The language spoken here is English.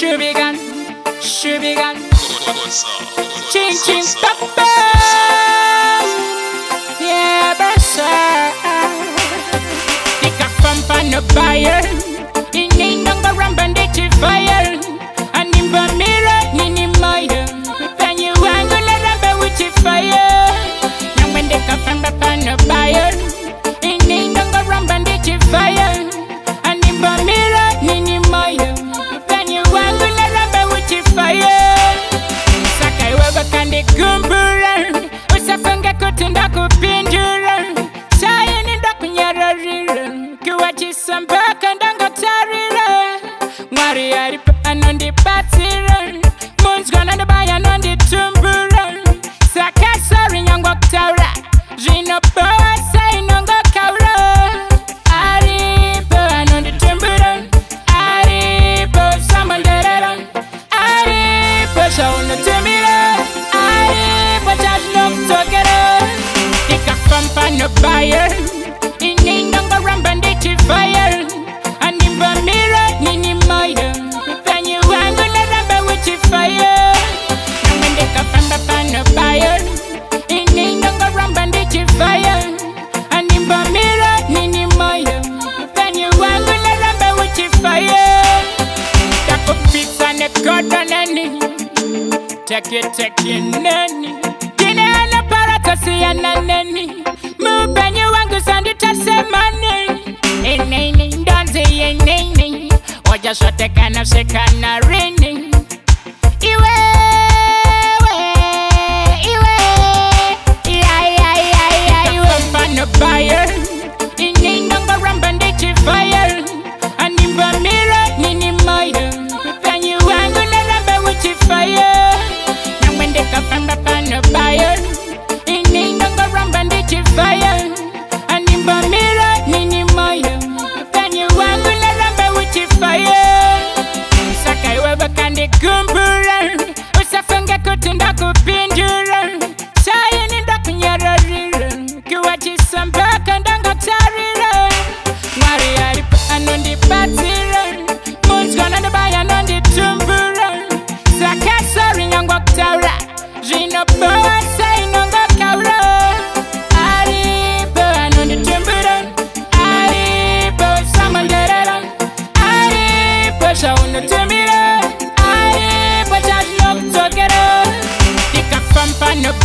Shubigan, Shubigan, Ching Ching Papa. Yeah, basa. Tika pampa no buyer. Ining nang baramban bandit fire. tekitekneni dineno parakosiana neni mupenyi wangu sanditasemani inini ndonzi inini wajashotekana shikana